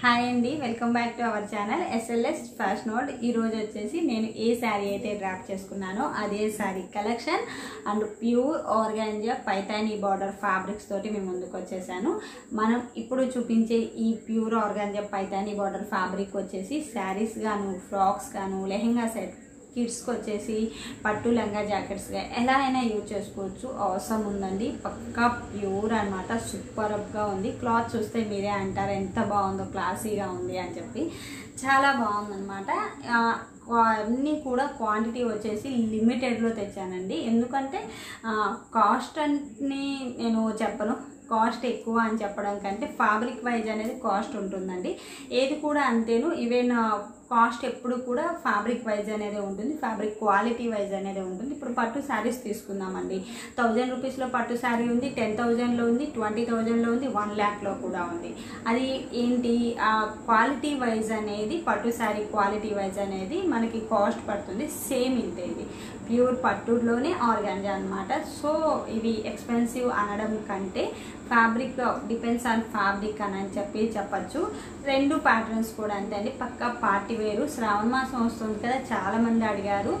Hi అండి welcome back to our channel. SLS fashion world ఈ రోజు వచ్చేసి నేను ఏ శారీ అయితే డ్రాప్ చేసుకున్నానో అదే sari collection. And pure organza Paithani border fabrics తోటి మేము ముందుకు వచ్చేసాను. మనం ఇప్పుడు చూపించే ఈ pure organza Paithani border fabric వచ్చేసి శారీస్ గాను ఫ్రాక్స్ గాను లెహెంగా సెట్ కిడ్స్కి వచ్చేసి పట్టు లంగా జాకెట్స్గా ఎలా అయినా యూజ్ చేసుకోవచ్చు. అవసరం ఉందండి. పక్కా ప్యూర్ అనమాట సూపర్గా ఉంది. క్లాత్ చూస్తే మీరే అంటారు ఎంత బాగుందో క్లాసీగా ఉంది అని చెప్పి. చాలా బాగుందన్నమాట. అన్నీ కూడా క్వాంటిటీ వచ్చేసి లిమిటెడ్లో తెచ్చానండి. ఎందుకంటే కాస్ట్ అని నేను చెప్పను. కాస్ట్ ఎక్కువ అని చెప్పడం కంటే ఫ్యాబ్రిక్ వైజ్ అనేది కాస్ట్ ఉంటుందండి. ఏది కూడా అంతేను. ఈవెన్ కాస్ట్ uh, ఎప్పుడు కూడా ఫ్యాబ్రిక్ వైజ్ అనేది ఉంటుంది. ఫ్యాబ్రిక్ క్వాలిటీ వైజ్ అనేది ఉంటుంది. ఇప్పుడు పట్టు శారీస్ తీసుకుందామండి. థౌజండ్ రూపీస్లో పట్టు శారీ ఉంది టెన్ థౌజండ్లో ఉంది ట్వంటీ థౌజండ్లో ఉంది వన్ ల్యాక్లో కూడా ఉంది. అది ఏంటి? ఆ క్వాలిటీ వైజ్ అనేది పట్టు శారీ క్వాలిటీ వైజ్ అనేది మనకి కాస్ట్ పడుతుంది. సేమ్ ఇంతే ఇది. ప్యూర్ పట్టులోనే ఆర్గాన్జా అనమాట సో ఇవి ఎక్స్పెన్సివ్ అనడం కంటే ఫ్యాబ్రిక్ డిపెండ్స్ ఆన్ ఫ్యాబ్రిక్ అని అని చెప్పి చెప్పచ్చు. రెండు ప్యాటర్న్స్ కూడా అంతే అండి. పక్క పార్టీ వేరు. శ్రావణ మాసం వస్తుంది కదా చాలామంది అడిగారు.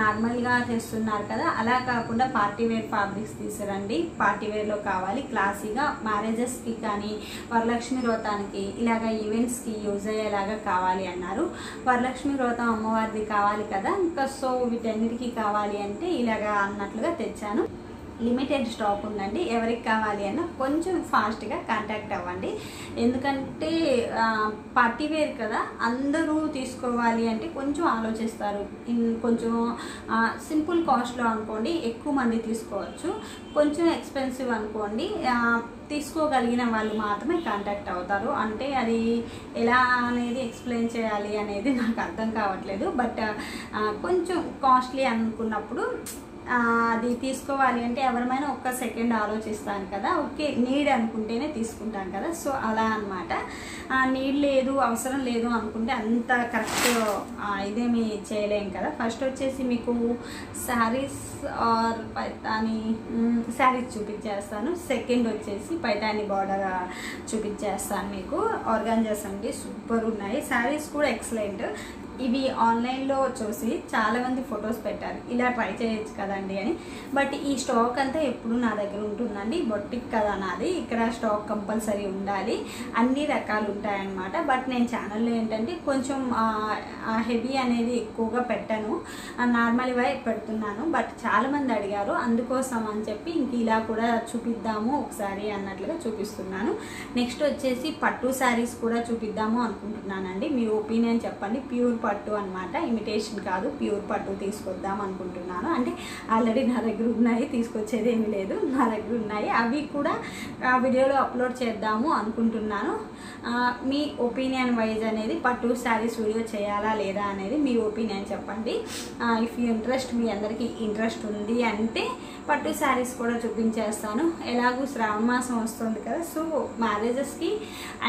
నార్మల్గా చేస్తున్నారు కదా అలా కాకుండా పార్టీ వేర్ ఫ్యాబ్రిక్స్ తీసుకురండి. పార్టీ వేర్లో కావాలి. క్లాసీగా మ్యారేజెస్కి కానీ వరలక్ష్మి వ్రతానికి ఇలాగ ఈవెంట్స్కి యూజ్ అయ్యేలాగా కావాలి అన్నారు. వరలక్ష్మి వ్రతం అమ్మవారిది కావాలి కదా ఇంకా సో వీటన్నిటికీ కావాలి అంటే ఇలాగా అన్నట్లుగా తెచ్చాను. లిమిటెడ్ స్టాక్ ఉందండి. ఎవరికి కావాలి అన్న కొంచెం ఫాస్ట్గా కాంటాక్ట్ అవ్వండి. ఎందుకంటే పార్టీ వేర్ కదా అందరూ తీసుకోవాలి అంటే కొంచెం ఆలోచిస్తారు. కొంచెం సింపుల్ కాస్ట్లో అనుకోండి ఎక్కువ మంది తీసుకోవచ్చు. కొంచెం ఎక్స్పెన్సివ్ అనుకోండి తీసుకోగలిగిన వాళ్ళు మాత్రమే కాంటాక్ట్ అవుతారు. అంటే అది ఎలా అనేది ఎక్స్ప్లెయిన్ చేయాలి అనేది నాకు అర్థం కావట్లేదు. బట్ కొంచెం కాస్ట్లీ అనుకున్నప్పుడు అది తీసుకోవాలి అంటే ఎవరమైనా ఒక్క సెకండ్ ఆలోచిస్తాను కదా. ఓకే నీడ్ అనుకుంటేనే తీసుకుంటాను కదా. సో అలా అనమాట నీడ్ లేదు అవసరం లేదు అనుకుంటే అంత కరెక్ట్ ఇదేమి చేయలేం కదా. ఫస్ట్ వచ్చేసి మీకు శారీస్ ఆర్ పైతాని శారీస్ చూపించేస్తాను. సెకండ్ వచ్చేసి పైతాని బార్డర్ చూపించేస్తాను మీకు. ఆర్గాంజాస్ అండి సూపర్ ఉన్నాయి. శారీస్ కూడా ఎక్సలెంట్. ఇవి ఆన్లైన్లో చూసి చాలామంది ఫొటోస్ పెట్టారు. ఇలా ట్రై చేయొచ్చు కదండి అని. బట్ ఈ స్టాక్ అంతా ఎప్పుడు నా దగ్గర ఉంటుందండి. బొట్టిక్ కదా నాది. ఇక్కడ స్టాక్ కంపల్సరీ ఉండాలి. అన్ని రకాలు ఉంటాయన్నమాట. బట్ నేను ఛానల్లో ఏంటంటే కొంచెం హెవీ అనేది ఎక్కువగా పెట్టాను. నార్మల్ వై పెడుతున్నాను. బట్ చాలామంది అడిగారు అందుకోసం అని చెప్పి ఇంక ఇలా కూడా చూపిద్దాము ఒకసారి అన్నట్లుగా చూపిస్తున్నాను. నెక్స్ట్ వచ్చేసి పట్టు శారీస్ కూడా చూపిద్దాము అనుకుంటున్నానండి. మీ ఒపీనియన్ చెప్పండి. ప్యూర్ పట్టు అనమాట ఇమిటేషన్ కాదు ప్యూర్ పట్టు తీసుకొద్దాం అనుకుంటున్నాను. అంటే ఆల్రెడీ నా దగ్గర ఉన్నాయి తీసుకొచ్చేది ఏమీ లేదు. నా దగ్గర ఉన్నాయి. అవి కూడా ఆ వీడియోలో అప్లోడ్ చేద్దాము అనుకుంటున్నాను. మీ ఒపీనియన్ వైజ్ అనేది పట్టు శారీస్ వీడియో చేయాలా లేదా అనేది మీ ఒపీనియన్ చెప్పండి. ఇఫ్ యూ ఇంట్రెస్ట్ మీ అందరికీ ఇంట్రెస్ట్ ఉంది అంటే పట్టు శారీస్ కూడా చూపించేస్తాను. ఎలాగూ శ్రావణ మాసం వస్తుంది కదా సో మ్యారేజెస్కి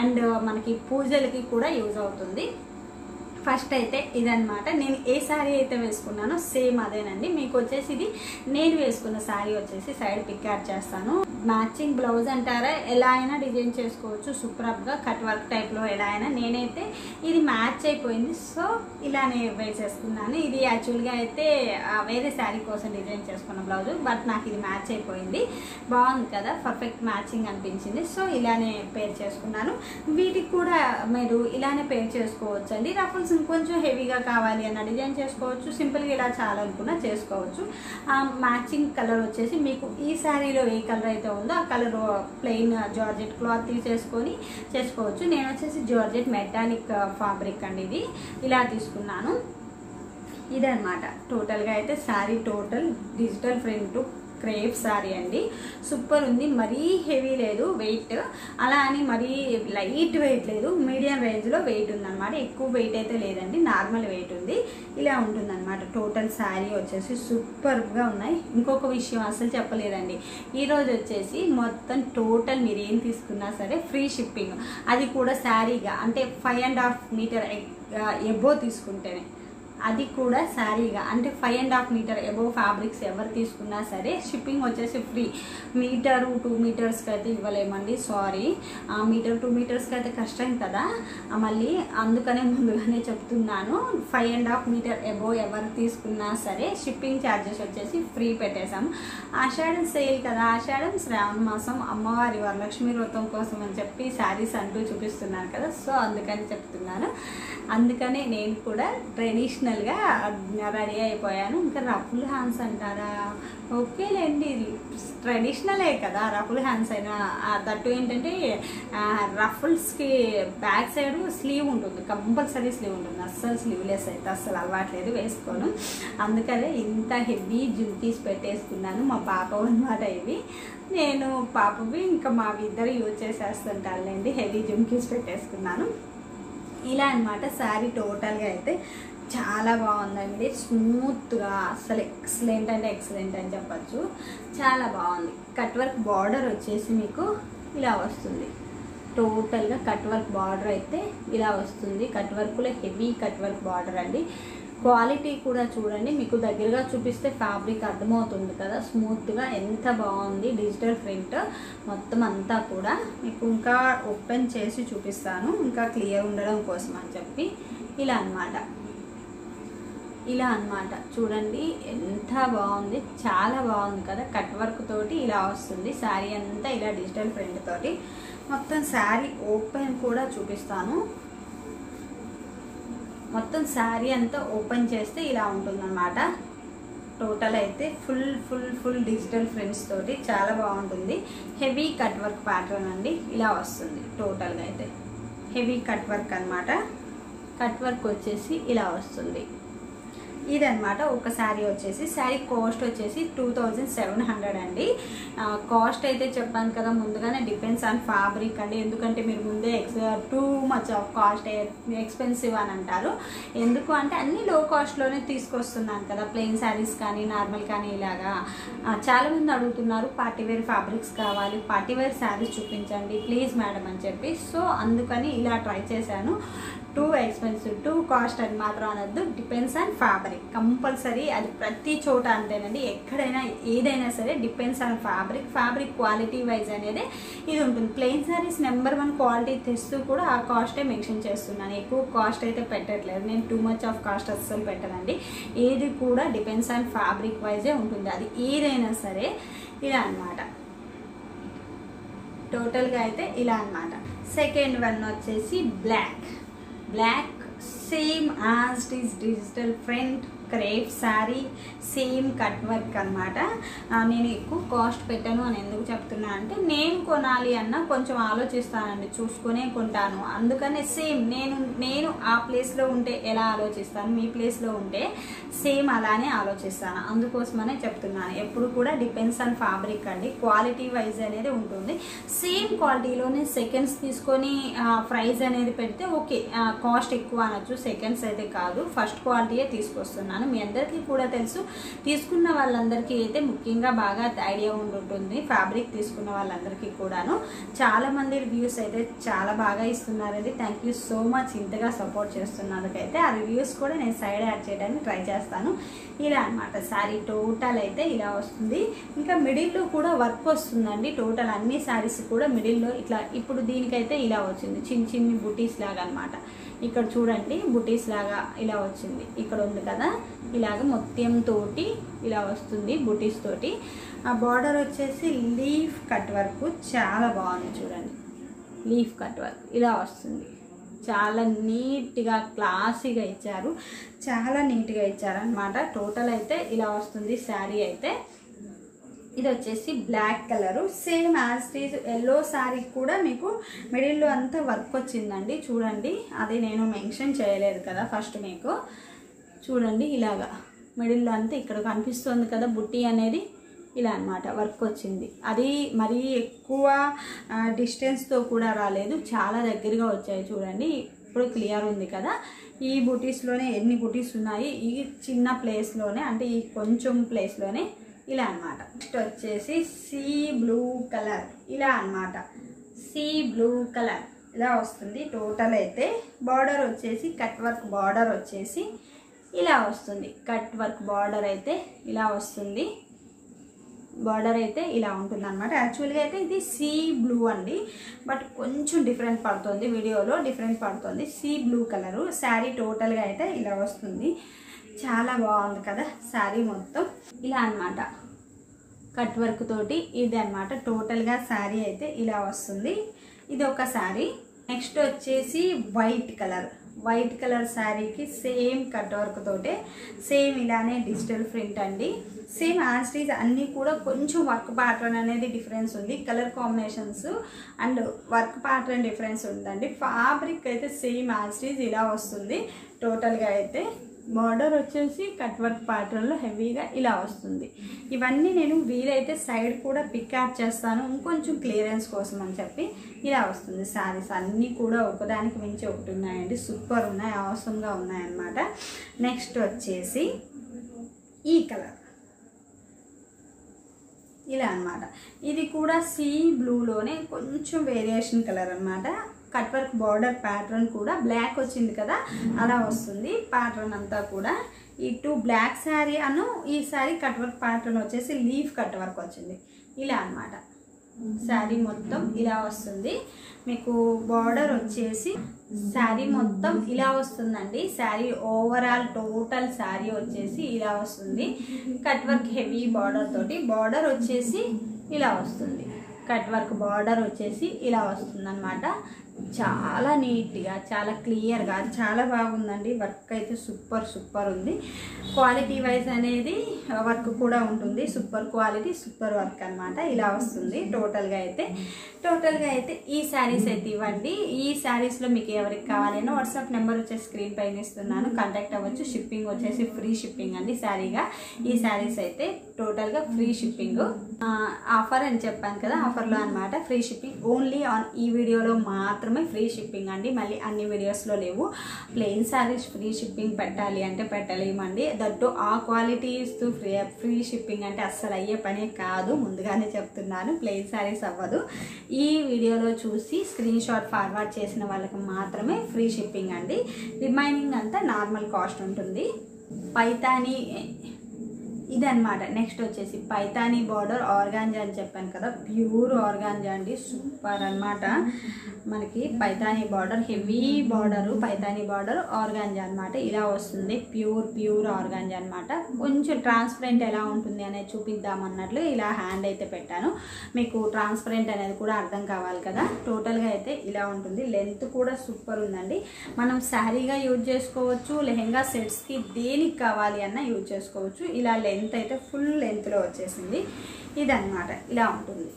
అండ్ మనకి పూజలకి కూడా యూజ్ అవుతుంది. ఫస్ట్ అయితే ఇదనమాట నేను ఏ శారీ అయితే వేసుకున్నానో సేమ్ అదేనండి. మీకు వచ్చేసి ఇది నేను వేసుకున్న శారీ వచ్చేసి సైడ్ పిక్ యాడ్ చేస్తాను. మ్యాచింగ్ బ్లౌజ్ అంటారా? ఎలా అయినా డిజైన్ చేసుకోవచ్చు. సూపర్గా కట్ వర్క్ టైప్లో ఎలా అయినా నేనైతే ఇది మ్యాచ్ అయిపోయింది. సో ఇలానే వేసేసుకున్నాను. ఇది యాక్చువల్గా అయితే వేరే శారీ కోసం డిజైన్ చేసుకున్న బ్లౌజ్ బట్ నాకు ఇది మ్యాచ్ అయిపోయింది. బాగుంది కదా? పర్ఫెక్ట్ మ్యాచింగ్ అనిపించింది. సో ఇలానే పేర్ చేసుకున్నాను. వీటికి కూడా మీరు ఇలానే పేర్ చేసుకోవచ్చు అండి రఫుల్స్ కొంచెం హెవీగా కావాలి అన్న డిజైన్ చేసుకోవచ్చు సింపుల్గా ఇలా చాలనుకున్నా చేసుకోవచ్చు. ఆ మ్యాచింగ్ కలర్ వచ్చేసి మీకు ఈ శారీలో ఏ కలర్ అయితే ఉందో ఆ కలర్ ప్లెయిన్ జార్జెట్ క్లాత్ తీసేసుకొని చేసుకోవచ్చు. నేను వచ్చేసి జార్జెట్ మెటాలిక్ ఫ్యాబ్రిక్ అండి ఇది. ఇలా తీసుకున్నాను. ఇదనమాట టోటల్గా అయితే sari total digital print crepe sari అండి. సూపర్ ఉంది. మరీ హెవీ లేదు వెయిట్. అలా అని మరీ లైట్ వెయిట్ లేదు. మీడియం రేంజ్లో వెయిట్ ఉందన్నమాట. ఎక్కువ వెయిట్ అయితే లేదండి. నార్మల్ వెయిట్ ఉంది. ఇలా ఉంటుందన్నమాట. టోటల్ శారీ వచ్చేసి సూపర్గా ఉన్నాయి. ఇంకొక విషయం అసలు చెప్పలేదండి. ఈరోజు వచ్చేసి మొత్తం టోటల్ మీరు ఏం తీసుకున్నా సరే ఫ్రీ షిప్పింగ్. అది కూడా శారీగా అంటే five and half meter above తీసుకుంటేనే. అది కూడా శారీగా. అంటే five and half meter above fabrics ఎవరు తీసుకున్నా సరే షిప్పింగ్ వచ్చేసి ఫ్రీ మీటరు టూ మీటర్స్కి అయితే ఇవ్వలేమండి సారీ మీటర్ టూ మీటర్స్కి అయితే కష్టం కదా. మళ్ళీ అందుకనే ముందుగానే చెప్తున్నాను five and half metre above ఎవరు తీసుకున్నా సరే షిప్పింగ్ ఛార్జెస్ వచ్చేసి ఫ్రీ పెట్టేశాం. ఆషాఢం సేల్ కదా ఆషాఢం శ్రావణ మాసం అమ్మవారి వరలక్ష్మి వ్రతం కోసం అని చెప్పి శారీస్ అంటూ చూపిస్తున్నాను కదా సో అందుకని చెప్తున్నాను. అందుకనే నేను కూడా ట్రెడిషనల్గా రెడీ అయిపోయాను. ఇంకా రఫుల్ హ్యాండ్స్ అంటారా? ఓకేలేండి ట్రెడిషనలే కదా రఫుల్ హ్యాండ్స్ అయినా. దట్టు ఏంటంటే రఫుల్స్కి బ్యాక్ సైడ్ స్లీవ్ ఉంటుంది కంపల్సరీ స్లీవ్ ఉంటుంది. అస్సలు స్లీవ్లెస్ అయితే అస్సలు అలవాట్లేదు వేసుకోను. అందుకనే ఇంత హెవీ జుంకీస్ పెట్టేసుకున్నాను మా పాప అనమాట ఇవి. నేను పాపవి ఇంకా మా ఇద్దరు యూజ్ చేసేస్తుంటానులేండి హెవీ జుంకీస్ పెట్టేసుకున్నాను. ఇలా అన్నమాట శారీ టోటల్గా అయితే చాలా బాగుందండి. స్మూత్గా అసలు ఎక్సలెంట్ అంటే ఎక్సలెంట్ అని చెప్పచ్చు. చాలా బాగుంది. కట్ వర్క్ బార్డర్ వచ్చేసి మీకు ఇలా వస్తుంది. టోటల్గా కట్ వర్క్ బార్డర్ అయితే ఇలా వస్తుంది. కట్ వర్క్లో హెవీ కట్ వర్క్ బార్డర్ అండి. క్వాలిటీ కూడా చూడండి. మీకు దగ్గరగా చూపిస్తే ఫ్యాబ్రిక్ అర్థమవుతుంది కదా. స్మూత్గా ఎంత బాగుంది డిజిటల్ ప్రింట్ మొత్తం అంతా కూడా. మీకు ఇంకా ఓపెన్ చేసి చూపిస్తాను. ఇంకా క్లియర్ ఉండడం కోసం అని చెప్పి ఇలా అన్నమాట. ఇలా అన్నమాట. చూడండి ఎంత బాగుంది. చాలా బాగుంది కదా కట్ వర్క్ తోటి ఇలా వస్తుంది. శారీ అంతా ఇలా డిజిటల్ ప్రింట్ తోటి. మొత్తం శారీ ఓపెన్ కూడా చూపిస్తాను. మొత్తం శారీ అంతా ఓపెన్ చేస్తే ఇలా ఉంటుందన్నమాట. టోటల్ అయితే full full full digital prints తోటి చాలా బాగుంటుంది. హెవీ కట్ వర్క్ ప్యాటర్న్ అండి. ఇలా వస్తుంది టోటల్గా అయితే. హెవీ కట్ వర్క్ అన్నమాట. కట్ వర్క్ వచ్చేసి ఇలా వస్తుంది. ఇదనమాట ఒక శారీ వచ్చేసి శారీ కాస్ట్ వచ్చేసి టూ థౌజండ్ సెవెన్ హండ్రెడ్ అండి. కాస్ట్ అయితే చెప్పాను కదా ముందుగానే డిపెండ్స్ ఆన్ ఫ్యాబ్రిక్ అండి. ఎందుకంటే మీరు ముందే X too much of cost expensive అని అంటారు. ఎందుకు అంటే అన్ని లో కాస్ట్లోనే తీసుకొస్తున్నాను కదా ప్లెయిన్ శారీస్ కానీ నార్మల్ కానీ ఇలాగా. చాలామంది అడుగుతున్నారు పార్టీవేర్ ఫ్యాబ్రిక్స్ కావాలి పార్టీ వేర్ శారీస్ చూపించండి ప్లీజ్ మేడం అని చెప్పి. సో అందుకని ఇలా ట్రై చేశాను. టూ ఎక్స్పెన్సివ్ టూ కాస్ట్ అని మాత్రం అనొద్దు. డిపెండ్స్ ఆన్ ఫ్యాబ్రిక్ కంపల్సరీ అది ప్రతి చోట అంతేనండి. ఎక్కడైనా ఏదైనా సరే depends on fabric fabric quality wise అనేది ఇది ఉంటుంది. Plain sarees number one quality తెస్తూ కూడా ఆ కాస్టే మెన్షన్ చేస్తున్నాను. ఎక్కువ కాస్ట్ అయితే పెట్టట్లేదు. నేను టూ మచ్ ఆఫ్ కాస్ట్ అస్సలు పెట్టనండి. ఏది కూడా డిపెండ్స్ ఆన్ ఫ్యాబ్రిక్ వైజే ఉంటుంది. అది ఏదైనా సరే ఇలా అన్నమాట. టోటల్గా అయితే ఇలా అన్నమాట. సెకండ్ వన్ వచ్చేసి black black same as it is digital print crepe sari same cut work అనమాట నేను ఎక్కువ కాస్ట్ పెట్టాను అని ఎందుకు చెప్తున్నా అంటే నేను కొనాలి అన్న కొంచెం ఆలోచిస్తానండి చూసుకునే కొంటాను. అందుకనే సేమ్ నేను నేను ఆ ప్లేస్లో ఉంటే ఎలా ఆలోచిస్తాను మీ ప్లేస్లో ఉంటే సేమ్ అలానే ఆలోచిస్తాను. అందుకోసమనే చెప్తున్నాను. ఎప్పుడు కూడా డిపెండ్స్ ఆన్ ఫ్యాబ్రిక్ అండి. క్వాలిటీ వైజ్ అనేది ఉంటుంది. సేమ్ క్వాలిటీలోనే సెకండ్స్ తీసుకొని ప్రైస్ అనేది పెడితే ఓకే. కాస్ట్ ఎక్కువ అనొచ్చు సెకండ్స్ అయితే కాదు. ఫస్ట్ క్వాలిటీయే తీసుకొస్తున్నాను. మీ అందరికీ కూడా తెలుసు. తీసుకున్న వాళ్ళందరికీ అయితే ముఖ్యంగా బాగా ఐడియా ఉండుంటుంది ఫ్యాబ్రిక్ తీసుకున్న వాళ్ళందరికీ కూడాను. చాలా మంది రివ్యూస్ అయితే చాలా బాగా ఇస్తున్నారండి. థ్యాంక్ యూ సో మచ్ ఇంతగా సపోర్ట్ చేస్తున్నందుకైతే ఆ రివ్యూస్ కూడా నేను సైడ్ యాడ్ చేయడానికి ట్రై చేస్తాను. ఇలా అన్నమాట. శారీ టోటల్ అయితే ఇలా వస్తుంది. ఇంకా మిడిల్లో కూడా వర్క్ వస్తుందండి. టోటల్ అన్ని శారీస్ కూడా మిడిల్లో ఇట్లా ఇప్పుడు దీనికైతే ఇలా వచ్చింది. చిన్న చిన్ని బుటీస్ లాగా అనమాట ఇక్కడ చూడండి బుటీస్ లాగా ఇలా వచ్చింది. ఇక్కడ ఉంది కదా? ఇలాగ మొత్తం తోటి ఇలా వస్తుంది బుటీస్ తోటి. ఆ బార్డర్ వచ్చేసి లీఫ్ కట్ వర్క్ చాలా బాగుంది చూడండి. లీఫ్ కట్ వర్క్ ఇలా వస్తుంది. చాలా నీట్గా క్లాసీగా ఇచ్చారు. చాలా నీట్గా ఇచ్చారనమాట టోటల్ అయితే ఇలా వస్తుంది. శారీ అయితే ఇది వచ్చేసి black color. Same as is yellow sari కూడా మీకు మిడిల్లో అంతా వర్క్ వచ్చిందండి. చూడండి అది నేను మెన్షన్ చేయలేదు కదా ఫస్ట్ మీకు. చూడండి ఇలాగా మిడిల్లో అంతా ఇక్కడ కనిపిస్తుంది కదా బుట్టి అనేది. ఇలా అన్నమాట వర్క్ వచ్చింది. అది మరీ ఎక్కువ డిస్టెన్స్తో కూడా రాలేదు. చాలా దగ్గరగా వచ్చాయి చూడండి. ఇప్పుడు క్లియర్ ఉంది కదా. ఈ బుటీస్లోనే ఎన్ని బుటీస్ ఉన్నాయి? ఈ చిన్న ప్లేస్లోనే అంటే ఈ కొంచెం ప్లేస్లోనే ఇలా అన్నమాట. నెక్స్ట్ వచ్చేసి సీ బ్లూ కలర్. ఇలా అన్నమాట. Sea blue color. ఇలా వస్తుంది టోటల్ అయితే. బార్డర్ వచ్చేసి కట్ వర్క్ బార్డర్ వచ్చేసి ఇలా వస్తుంది. కట్ వర్క్ బార్డర్ అయితే ఇలా వస్తుంది. బార్డర్ అయితే ఇలా ఉంటుంది అనమాట యాక్చువల్గా అయితే ఇది సీ బ్లూ అండి. బట్ కొంచెం డిఫరెంట్ పడుతుంది వీడియోలో. డిఫరెంట్ పడుతుంది. Sea blue colour. శారీ టోటల్గా అయితే ఇలా వస్తుంది. చాలా బాగుంది కదా శారీ మొత్తం. ఇలా అన్నమాట. కట్ వర్క్ తోటి ఇది అనమాట టోటల్గా శారీ అయితే ఇలా వస్తుంది. ఇది ఒక శారీ. నెక్స్ట్ వచ్చేసి వైట్ కలర్ వైట్ కలర్ శారీకి సేమ్ కట్ వర్క్ తోటే సేమ్ ఇలానే డిజిటల్ ప్రింట్ అండి. సేమ్ యాస్టీస్ అన్నీ కూడా కొంచెం వర్క్ ప్యాటర్న్ అనేది డిఫరెన్స్ ఉంది. Color combinations and work pattern difference ఉందండి. ఫ్యాబ్రిక్ అయితే సేమ్ యాస్టీస్ ఇలా వస్తుంది. టోటల్గా అయితే బార్డర్ వచ్చేసి కట్ వర్క్ ప్యాటర్న్లో హెవీగా ఇలా వస్తుంది. ఇవన్నీ నేను వీలైతే సైడ్ కూడా పిక్ చేస్తాను. ఇంకొంచెం క్లియరెన్స్ కోసం అని చెప్పి ఇలా వస్తుంది. శారీస్ అన్నీ కూడా ఒకదానికి మించి ఒకటి ఉన్నాయండి. సూపర్ ఉన్నాయి. అవసరంగా ఉన్నాయన్నమాట. నెక్స్ట్ వచ్చేసి ఈ కలర్ ఇలా అన్నమాట. ఇది కూడా సీ బ్లూలోనే కొంచెం వేరియేషన్ కలర్ అనమాట కట్ వర్క్ బార్డర్ ప్యాటర్న్ కూడా బ్లాక్ వచ్చింది కదా అలా వస్తుంది ప్యాటర్న్ అంతా కూడా. ఈ టూ బ్లాక్ శారీ అను ఈ శారీ కట్ వర్క్ ప్యాటర్న్ వచ్చేసి లీఫ్ కట్ వర్క్ వచ్చింది. ఇలా అన్నమాట. శారీ మొత్తం ఇలా వస్తుంది. మీకు బార్డర్ వచ్చేసి శారీ మొత్తం ఇలా వస్తుందండి. శారీ ఓవరాల్ టోటల్ శారీ వచ్చేసి ఇలా వస్తుంది. కట్ వర్క్ హెవీ బార్డర్ తోటి బార్డర్ వచ్చేసి ఇలా వస్తుంది. కట్ వర్క్ బార్డర్ వచ్చేసి ఇలా వస్తుంది అనమాట చాలా నీట్గా చాలా క్లియర్గా చాలా బాగుందండి. వర్క్ అయితే సూపర్ సూపర్ ఉంది. క్వాలిటీ వైజ్ అనేది వర్క్ కూడా ఉంటుంది. సూపర్ క్వాలిటీ సూపర్ వర్క్ అనమాట ఇలా వస్తుంది టోటల్గా అయితే. టోటల్గా అయితే ఈ శారీస్ అయితే ఇవ్వండి. ఈ శారీస్లో మీకు ఎవరికి కావాలైనా వాట్సాప్ నెంబర్ వచ్చేసి స్క్రీన్ పైన ఇస్తున్నాను. కాంటాక్ట్ అవ్వచ్చు. షిప్పింగ్ వచ్చేసి ఫ్రీ షిప్పింగ్ అండి శారీగా. ఈ శారీస్ అయితే టోటల్గా ఫ్రీ షిప్పింగ్. ఆఫర్ అని చెప్పాను కదా ఆఫర్లో అనమాట ఫ్రీ షిప్పింగ్ ఓన్లీ ఆన్ ఈ వీడియోలో మాత్రం మాత్రమే ఫ్రీ షిప్పింగ్ అండి. మళ్ళీ అన్ని వీడియోస్లో లేవు. ప్లెయిన్ శారీస్ ఫ్రీ షిప్పింగ్ పెట్టాలి అంటే పెట్టలేమండి. దట్టు ఆ క్వాలిటీ ఇస్తూ ఫ్రీ ఫ్రీ షిప్పింగ్ అంటే అస్సలు అయ్యే పనే కాదు. ముందుగానే చెప్తున్నాను ప్లెయిన్ శారీస్ అవ్వదు. ఈ వీడియోలో చూసి స్క్రీన్ షాట్ ఫార్వర్డ్ చేసిన వాళ్ళకి మాత్రమే ఫ్రీ షిప్పింగ్ అండి. రిమైనింగ్ అంతా నార్మల్ కాస్ట్ ఉంటుంది. పైతాని ఇదనమాట నెక్స్ట్ వచ్చేసి పైతానీ బార్డర్ ఆర్గాంజా అని చెప్పాను కదా. ప్యూర్ ఆర్గాంజా అండి. సూపర్ అన్నమాట. మనకి Paithani border heavy border Paithani border organza అన్నమాట. ఇలా వస్తుంది. ప్యూర్ ప్యూర్ ఆర్గాంజా అన్నమాట. కొంచెం ట్రాన్స్పరెంట్ ఎలా ఉంటుంది అనేది చూపిద్దాం అన్నట్లు ఇలా హ్యాండ్ అయితే పెట్టాను. మీకు ట్రాన్స్పరెంట్ అనేది కూడా అర్థం కావాలి కదా. టోటల్గా అయితే ఇలా ఉంటుంది. లెంత్ కూడా సూపర్ ఉందండి. మనం శారీగా యూజ్ చేసుకోవచ్చు లెహెంగా సెట్స్కి దేనికి కావాలి అన్న యూజ్ చేసుకోవచ్చు. ఇలా లెంత్ లెంత్ అయితే ఫుల్ లెంత్లో వచ్చేసింది. ఇదన్నమాట. ఇలా ఉంటుంది.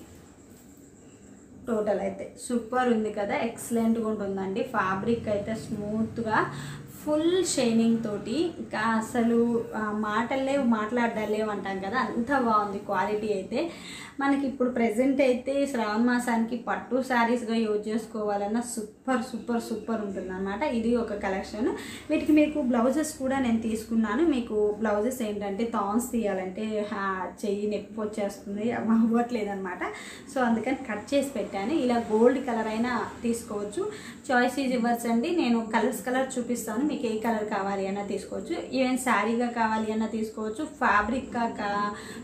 టోటల్ అయితే సూపర్ ఉంది కదా. ఎక్సలెంట్గా ఉంటుందండి. ఫ్యాబ్రిక్ అయితే స్మూత్గా ఫుల్ షైనింగ్ తోటి ఇంకా అసలు మాటలే మాట్లాడలేవు అంటాం కదా అంత బాగుంది క్వాలిటీ అయితే. మనకి ఇప్పుడు ప్రజెంట్ అయితే శ్రావణ మాసానికి పట్టు శారీస్గా యూజ్ చేసుకోవాలన్నా సూపర్ సూపర్ సూపర్ ఉంటుంది అనమాట ఇది ఒక కలెక్షన్. వీటికి మీకు బ్లౌజెస్ కూడా నేను తీసుకున్నాను. మీకు బ్లౌజెస్ ఏంటంటే థాన్స్ తీయాలంటే చెయ్యి నొప్పి వచ్చేస్తుంది అవ్వట్లేదు అనమాట సో అందుకని కట్ చేసి పెట్టాను. ఇలా గోల్డ్ కలర్ అయినా తీసుకోవచ్చు. చాయిస్ ఈజ్ ఇవ్వర్స్ అండి నేను కలర్స్ కలర్ చూపిస్తాను. మీకు ఏ కలర్ కావాలి అన్నా తీసుకోవచ్చు. ఈవెన్ శారీగా కావాలి అన్నా తీసుకోవచ్చు. ఫ్యాబ్రిక్గా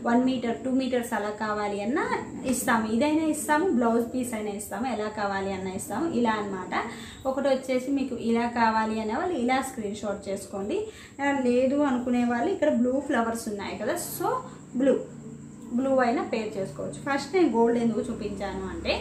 వన్ మీటర్ టూ మీటర్స్ అలా కావాలి అన్నా ఇస్తాము. ఇదైనా ఇస్తాము బ్లౌజ్ పీస్ అయినా ఇస్తాము ఎలా కావాలి అన్నా ఇస్తాము. ఇలా అన్నమాట. ఒకటి వచ్చేసి మీకు ఇలా కావాలి అనే వాళ్ళు ఇలా స్క్రీన్ షాట్ చేసుకోండి. లేదు అనుకునే వాళ్ళు ఇక్కడ బ్లూ ఫ్లవర్స్ ఉన్నాయి కదా సో బ్లూ. బ్లూ అయినా పేర్ చేసుకోవచ్చు. ఫస్ట్ నేను గోల్డ్ ఎందుకు చూపించాను అంటే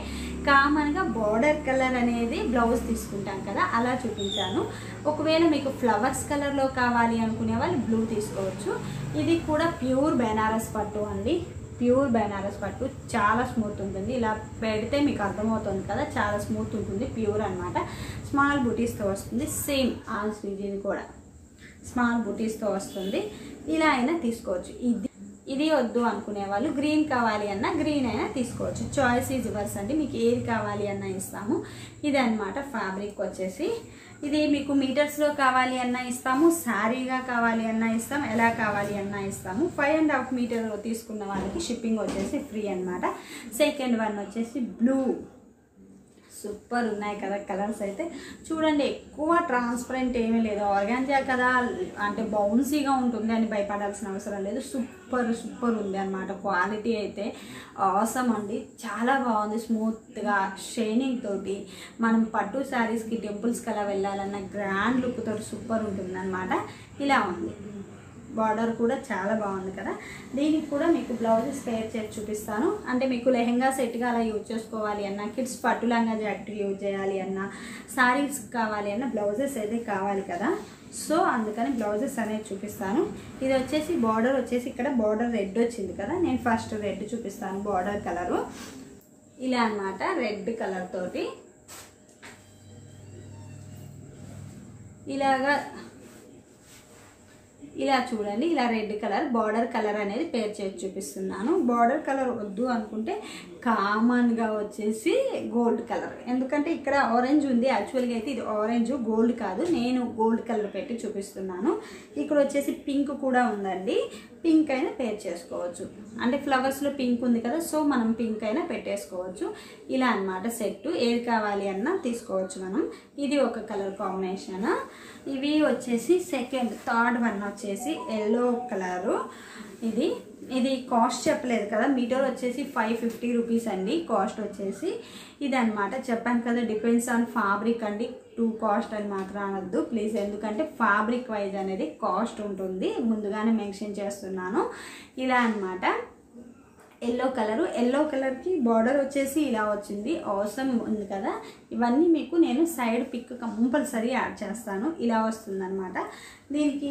కామన్గా బార్డర్ కలర్ అనేది బ్లౌజ్ తీసుకుంటాం కదా అలా చూపించాను. ఒకవేళ మీకు ఫ్లవర్స్ కలర్లో కావాలి అనుకునే వాళ్ళు బ్లూ తీసుకోవచ్చు. ఇది కూడా ప్యూర్ బెనారస్ పట్టు అండి. ప్యూర్ బెనారస్ పట్టు. చాలా స్మూత్ ఉంటుంది. ఇలా పెడితే మీకు అర్థమవుతుంది కదా చాలా స్మూత్ ఉంటుంది ప్యూర్ అన్నమాట. స్మాల్ బుటీస్తో వస్తుంది. సేమ్ ఆ ఇది కూడా. స్మాల్ బుటీస్తో వస్తుంది. ఇలా అయినా తీసుకోవచ్చు. ఇది ఇది వద్దు అనుకునే వాళ్ళు గ్రీన్ కావాలి అన్నా గ్రీన్ అయినా తీసుకోవచ్చు. చాయిస్ ఈజ్ వర్స్ అండి. మీకు ఏది కావాలి అన్నా ఇస్తాము. ఇది అన్నమాట ఫ్యాబ్రిక్ వచ్చేసి. ఇది మీకు మీటర్స్లో కావాలి అన్నా ఇస్తాము. శారీగా కావాలి అన్నా ఇస్తాం ఎలా కావాలి అన్నా ఇస్తాము. ఫైవ్ అండ్ హాఫ్ మీటర్ తీసుకున్న వాళ్ళకి షిప్పింగ్ వచ్చేసి ఫ్రీ అన్నమాట. సెకండ్ వన్ వచ్చేసి బ్లూ సూపర్ ఉన్నాయి కదా కలర్స్ అయితే. చూడండి ఎక్కువ ట్రాన్స్పరెంట్ ఏమీ లేదు. ఆర్గాన్జా కదా అంటే బౌన్సీగా ఉంటుంది అని భయపడాల్సిన అవసరం లేదు. సూపర్ సూపర్ ఉంది అనమాట క్వాలిటీ అయితే అవసరం అండి. చాలా బాగుంది స్మూత్గా షైనింగ్ తోటి. మనం పట్టు శారీస్కి టెంపుల్స్కి అలా వెళ్ళాలన్న గ్రాండ్ లుక్ తోటి సూపర్ ఉంటుంది అనమాట ఇలా ఉంది. బార్డర్ కూడా చాలా బాగుంది కదా. దీనికి కూడా మీకు బ్లౌజెస్ పేర్ చేసి చూపిస్తాను. అంటే మీకు లెహెంగా సెట్గా అలా యూజ్ చేసుకోవాలి అన్న కిడ్స్ పట్టు లంగా జాకెట్ యూజ్ చేయాలి అన్న శారీస్ కావాలి అన్న బ్లౌజెస్ అయితే కావాలి కదా. సో అందుకని బ్లౌజెస్ అనేది చూపిస్తాను. ఇది వచ్చేసి బార్డర్ వచ్చేసి ఇక్కడ బార్డర్ రెడ్ వచ్చింది కదా. నేను ఫస్ట్ రెడ్ చూపిస్తాను బార్డర్ కలరు. ఇలా అన్నమాట రెడ్ కలర్ తోటి. ఇలాగా ఇలా చూడండి ఇలా రెడ్ కలర్ బార్డర్ కలర్ అనేది పేర్ చేసి చూపిస్తున్నాను. బార్డర్ కలర్ వద్దు అనుకుంటే కామన్గా వచ్చేసి గోల్డ్ కలర్. ఎందుకంటే ఇక్కడ ఆరెంజ్ ఉంది. యాక్చువల్గా అయితే ఇది ఆరెంజ్ గోల్డ్ కాదు. నేను గోల్డ్ కలర్ పెట్టి చూపిస్తున్నాను. ఇక్కడ వచ్చేసి పింక్ కూడా ఉందండి. పింక్ అయినా పేర్ చేసుకోవచ్చు. అంటే ఫ్లవర్స్లో పింక్ ఉంది కదా సో మనం పింక్ అయినా పెట్టేసుకోవచ్చు. ఇలా అన్నమాట సెట్. ఏది కావాలి అన్నా తీసుకోవచ్చు మనం. ఇది ఒక కలర్ కాంబినేషన్. ఇవి వచ్చేసి సెకండ్ థర్డ్ వన్ వచ్చేసి ఎల్లో కలరు ఇది ఇది కాస్ట్ చెప్పలేదు కదా మీటర్ వచ్చేసి ఫైవ్ ఫిఫ్టీ రూపీస్ అండి కాస్ట్ వచ్చేసి. ఇది అనమాట చెప్పాను కదా డిపెండ్స్ ఆన్ ఫ్యాబ్రిక్ అండి టూ కాస్ట్ అని మాత్రం అనొద్దు ప్లీజ్ ఎందుకంటే ఫ్యాబ్రిక్ వైజ్ అనేది కాస్ట్ ఉంటుంది ముందుగానే మెన్షన్ చేస్తున్నాను. ఇలా అన్నమాట. Yellow color. ఎల్లో కలర్కి బార్డర్ వచ్చేసి ఇలా వచ్చింది. అవసరం ఉంది కదా. ఇవన్నీ మీకు నేను సైడ్ పిక్ కంపల్సరీ యాడ్ చేస్తాను. ఇలా వస్తుందన్నమాట. దీనికి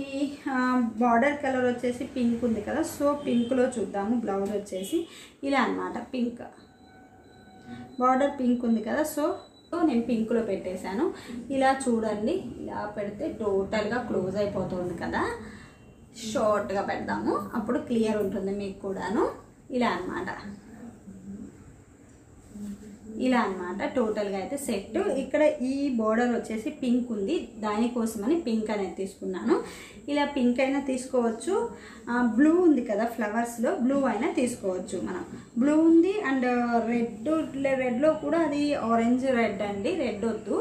బార్డర్ కలర్ వచ్చేసి పింక్ ఉంది కదా. సో పింక్లో చూద్దాము. బ్లౌజ్ వచ్చేసి ఇలా అన్నమాట. పింక్. బార్డర్ పింక్ ఉంది కదా. సో నేను పింక్లో పెట్టేశాను. ఇలా చూడండి. ఇలా పెడితే టోటల్గా క్లోజ్ అయిపోతుంది కదా. షార్ట్గా పెడదాము. అప్పుడు క్లియర్ ఉంటుంది మీకు కూడాను. ఇలా అన్నమాట. ఇలా అన్నమాట. టోటల్గా అయితే సెట్ ఇక్కడ ఈ బోర్డర్ వచ్చేసి పింక్ ఉంది. దానికోసమని పింక్ అనేది తీసుకున్నాను. ఇలా పింక్ అయినా తీసుకోవచ్చు. బ్లూ ఉంది కదా ఫ్లవర్స్లో బ్లూ అయినా తీసుకోవచ్చు మనం. బ్లూ ఉంది అండ్ రెడ్ రెడ్లో కూడా అది ఆరెంజ్ రెడ్ అండి. రెడ్ వద్దు.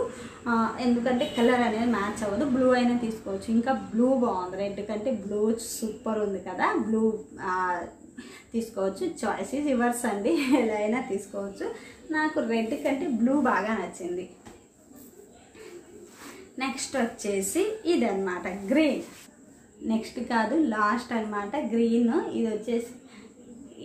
ఎందుకంటే కలర్ అనేది మ్యాచ్ అవ్వదు. బ్లూ అయినా తీసుకోవచ్చు. ఇంకా బ్లూ బాగుంది. రెడ్ కంటే బ్లూ సూపర్ ఉంది కదా. బ్లూ తీసుకోవచ్చు. చాయిస్ ఈజ్ రివర్స్ అండి ఎలా అయినా తీసుకోవచ్చు. నాకు రెడ్ కంటే బ్లూ బాగా నచ్చింది. నెక్స్ట్ వచ్చేసి ఇది గ్రీన్ నెక్స్ట్ కాదు లాస్ట్ అన్నమాట. గ్రీన్ ఇది వచ్చేసి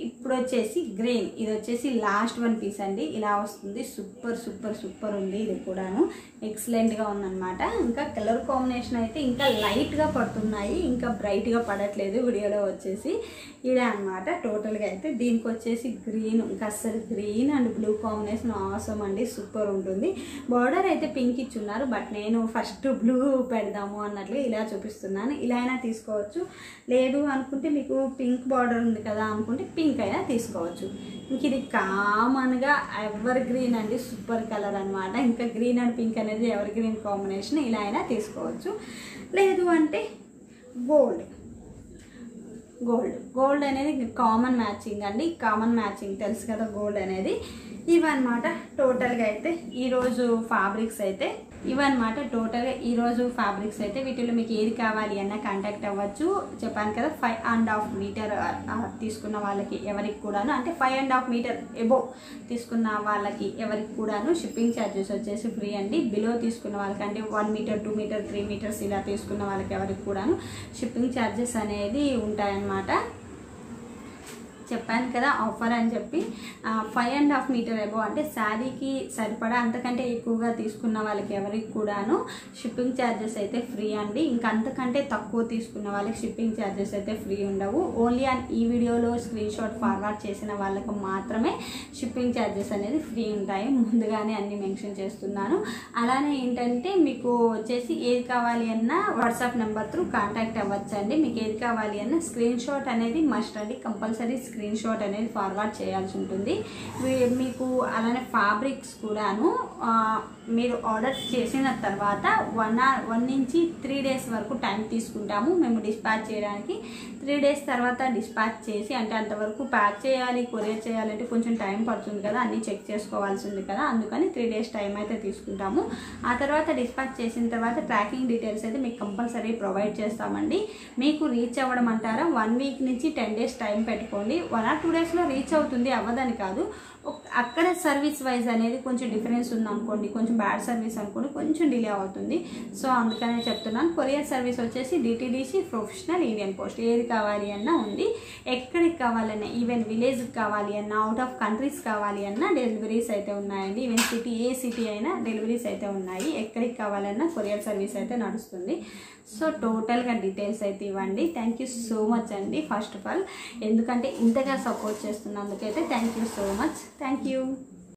ఇప్పుడు వచ్చేసి గ్రీన్. ఇది వచ్చేసి లాస్ట్ వన్ పీస్ అండి. ఇలా వస్తుంది. సూపర్ సూపర్ సూపర్ ఉంది ఇది కూడాను. ఎక్సలెంట్గా ఉందన్నమాట. ఇంకా కలర్ కాంబినేషన్ అయితే ఇంకా లైట్గా పడుతున్నాయి. ఇంకా బ్రైట్గా పడట్లేదు వీడియోలో వచ్చేసి. ఇదే అన్నమాట టోటల్గా అయితే. దీనికి వచ్చేసి గ్రీన్ ఇంకా అస్సలు గ్రీన్ అండ్ బ్లూ కాంబినేషన్ అవసరం అండి. సూపర్ ఉంటుంది. బార్డర్ అయితే పింక్ ఇచ్చున్నారు. బట్ నేను ఫస్ట్ బ్లూ పెడదాము అన్నట్లు ఇలా చూపిస్తున్నాను. ఇలా అయినా తీసుకోవచ్చు. లేదు అనుకుంటే మీకు పింక్ బార్డర్ ఉంది కదా అనుకుంటే పింక్ అయినా తీసుకోవచ్చు. ఇంక ఇది కామన్గా ఎవర్ గ్రీన్ అండి సూపర్ కలర్ అన్నమాట. ఇంకా గ్రీన్ అండ్ పింక్ అనేది ఎవర్ గ్రీన్ కాంబినేషన్ ఇలా అయినా తీసుకోవచ్చు. లేదు అంటే గోల్డ్. గోల్డ్. గోల్డ్ అనేది కామన్ మ్యాచింగ్ అండి. కామన్ మ్యాచింగ్ తెలుసు కదా గోల్డ్ అనేది. ఇవన్నమాట టోటల్గా అయితే ఈరోజు ఫ్యాబ్రిక్స్ అయితే ఇవన్నమాట టోటల్గా ఈరోజు ఫ్యాబ్రిక్స్ అయితే వీటిలో మీకు ఏది కావాలి అన్న కాంటాక్ట్ అవ్వచ్చు. చెప్పాను కదా ఫైవ్ అండ్ హాఫ్ మీటర్ తీసుకున్న వాళ్ళకి ఎవరికి కూడాను అంటే five and half metre above తీసుకున్న వాళ్ళకి ఎవరికి కూడాను షిప్పింగ్ ఛార్జెస్ వచ్చేసి ఫ్రీ అండి. బిలో తీసుకున్న వాళ్ళకి అంటే one metre two metre three metres ఇలా తీసుకున్న వాళ్ళకి ఎవరికి కూడాను షిప్పింగ్ ఛార్జెస్ అనేది ఉంటాయన్నమాట. చెప్పాను కదా ఆఫర్ అని చెప్పి five and half metre above అంటే శారీకి సరిపడా అంతకంటే ఎక్కువగా తీసుకున్న వాళ్ళకి ఎవరికి కూడాను షిప్పింగ్ ఛార్జెస్ అయితే ఫ్రీ అండి. ఇంకా అంతకంటే తక్కువ తీసుకున్న వాళ్ళకి షిప్పింగ్ ఛార్జెస్ అయితే ఫ్రీ ఉండవు. ఓన్లీ అండ్ ఈ వీడియోలో స్క్రీన్ షాట్ ఫార్వర్డ్ చేసిన వాళ్ళకు మాత్రమే షిప్పింగ్ ఛార్జెస్ అనేది ఫ్రీ ఉంటాయి. ముందుగానే అన్ని మెన్షన్ చేస్తున్నాను. అలానే ఏంటంటే మీకు వచ్చేసి ఏది కావాలి అన్నా వాట్సాప్ నెంబర్ త్రూ కాంటాక్ట్ అవ్వచ్చండి. మీకు ఏది కావాలి అన్నా స్క్రీన్ షాట్ అనేది మస్ట్ అండి కంపల్సరీ స్క్రీన్ షాట్ అనేది ఫార్వర్డ్ చేయాల్సి ఉంటుంది. మీకు అలానే ఫ్యాబ్రిక్స్ కూడాను మీరు ఆర్డర్ చేసిన తర్వాత వన్ అవర్ వన్ నుంచి త్రీ డేస్ వరకు టైం తీసుకుంటాము. మేము డిస్పాచ్ చేయడానికి త్రీ డేస్ తర్వాత డిస్పాచ్ చేసి అంటే అంతవరకు ప్యాక్ చేయాలి కొరియర్ చేయాలంటే కొంచెం టైం పడుతుంది కదా అన్నీ చెక్ చేసుకోవాల్సి ఉంది కదా అందుకని త్రీ డేస్ టైం అయితే తీసుకుంటాము. ఆ తర్వాత డిస్పాచ్ చేసిన తర్వాత ట్రాకింగ్ డీటెయిల్స్ అయితే మీకు కంపల్సరీ ప్రొవైడ్ చేస్తామండి. మీకు రీచ్ అవ్వడం అంటారా? వన్ వీక్ నుంచి టెన్ డేస్ టైం పెట్టుకోండి. వన్ ఆర్ టూ డేస్లో రీచ్ అవుతుంది అవ్వదని కాదు. అక్కడ సర్వీస్ వైజ్ అనేది కొంచెం డిఫరెన్స్ ఉంది అనుకోండి కొంచెం బ్యాడ్ సర్వీస్ అనుకోండి కొంచెం డిలే అవుతుంది. సో అందుకనే చెప్తున్నాను కొరియర్ సర్వీస్ వచ్చేసి డిటీడీసీ ప్రొఫెషనల్ ఇండియన్ పోస్ట్ ఏది కావాలి అన్నా ఉంది. ఎక్కడికి కావాలన్నా ఈవెన్ విలేజ్కి కావాలి అన్నా అవుట్ ఆఫ్ కంట్రీస్ కావాలి అన్నా డెలివరీస్ అయితే ఉన్నాయండి. ఈవెన్ సిటీ ఏ సిటీ అయినా డెలివరీస్ అయితే ఉన్నాయి. ఎక్కడికి కావాలన్నా కొరియర్ సర్వీస్ అయితే నడుస్తుంది. సో టోటల్గా డీటెయిల్స్ అయితే ఇవ్వండి. థ్యాంక్ యూ సో మచ్ అండి ఫస్ట్ ఆఫ్ ఆల్ ఎందుకంటే ఇంతగా support చేస్తున్నందుకైతే thank you so much thank you